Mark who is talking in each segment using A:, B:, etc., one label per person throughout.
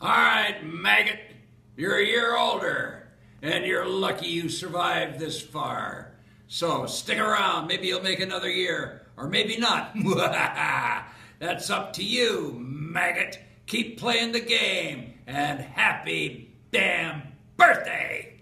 A: All right, maggot, you're a year older, and you're lucky you survived this far. So stick around. Maybe you'll make another year, or maybe not. That's up to you, maggot. Keep playing the game, and happy damn birthday!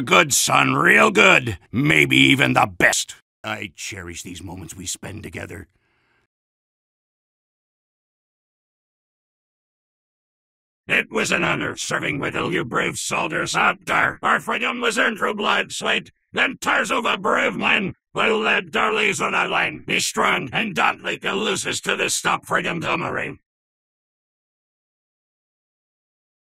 B: A good son, real good. Maybe even the best. I cherish these moments we spend together. It was an honor serving with all you brave soldiers out there. Our freedom was earned through blood, sweat, and tears of a brave man will led darlies on our line. Be strong and don't let the losers to this stop freedom to.